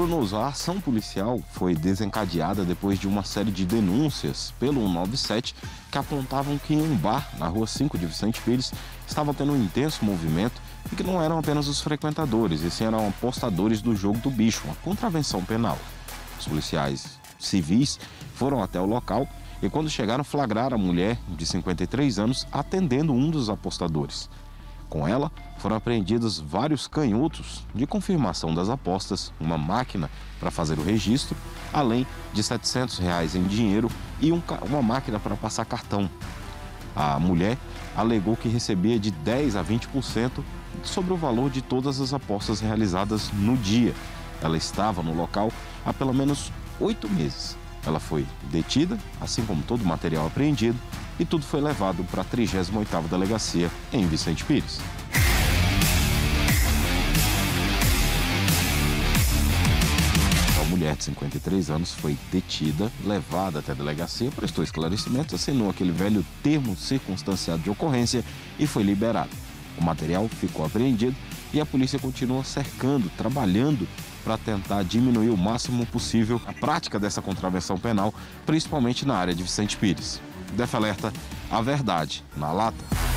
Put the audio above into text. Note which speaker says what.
Speaker 1: Bruno, a ação policial foi desencadeada depois de uma série de denúncias pelo 197 que apontavam que em um bar na rua 5 de Vicente Pires estava tendo um intenso movimento e que não eram apenas os frequentadores, e sim eram apostadores do jogo do bicho, uma contravenção penal. Os policiais civis foram até o local e, quando chegaram, flagraram a mulher de 53 anos atendendo um dos apostadores. Com ela, foram apreendidos vários canhotos de confirmação das apostas, uma máquina para fazer o registro, além de 700 reais em dinheiro e um, uma máquina para passar cartão. A mulher alegou que recebia de 10 a 20% sobre o valor de todas as apostas realizadas no dia. Ela estava no local há pelo menos oito meses. Ela foi detida, assim como todo o material apreendido, e tudo foi levado para a 38ª Delegacia em Vicente Pires. A mulher de 53 anos foi detida, levada até a delegacia, prestou esclarecimentos, assinou aquele velho termo circunstanciado de ocorrência e foi liberada. O material ficou apreendido e a polícia continua cercando, trabalhando para tentar diminuir o máximo possível a prática dessa contravenção penal, principalmente na área de Vicente Pires. Def Alerta, a verdade na lata.